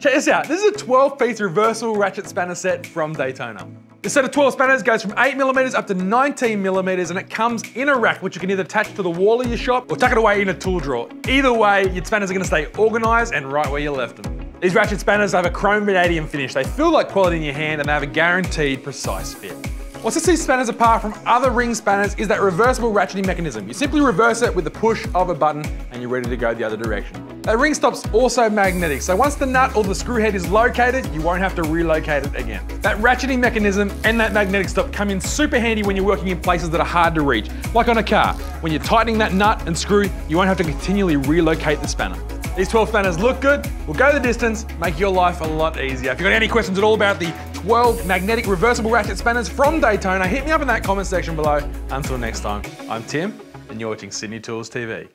Check this out. This is a 12 piece reversible ratchet spanner set from Daytona. The set of 12 spanners goes from 8 millimeters up to 19 millimeters and it comes in a rack which you can either attach to the wall of your shop or tuck it away in a tool drawer. Either way, your spanners are gonna stay organized and right where you left them. These ratchet spanners have a chrome vanadium finish. They feel like quality in your hand and they have a guaranteed precise fit. What sets these spanners apart from other ring spanners is that reversible ratcheting mechanism. You simply reverse it with the push of a button and you're ready to go the other direction. That ring stop's also magnetic, so once the nut or the screw head is located, you won't have to relocate it again. That ratcheting mechanism and that magnetic stop come in super handy when you're working in places that are hard to reach, like on a car. When you're tightening that nut and screw, you won't have to continually relocate the spanner. These 12 spanners look good, will go the distance, make your life a lot easier. If you've got any questions at all about the 12 magnetic reversible ratchet spanners from Daytona, hit me up in that comment section below. Until next time, I'm Tim, and you're watching Sydney Tools TV.